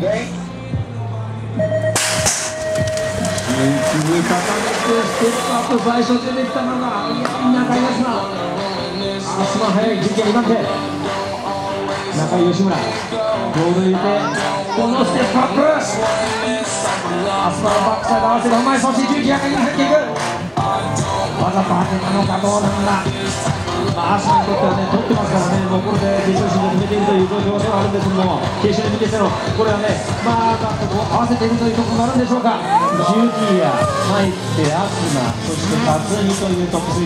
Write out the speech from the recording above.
に固めてステップアップ最初出てきたのがいや中井吉村ボール入れてこのステップアップアスマのバックサイド合わせるうまいそして十字が入っていくまだバテなのかどうなんだ、アス？マにとってね、取ってますからね、もうこれで決勝進いるという状況ではあるんですけども、決勝に向けての、これはね、まあ、監督を合わせているというところもあるんでしょうか。ジュディア、マイケ、アスナ、そして辰巳というトップ3。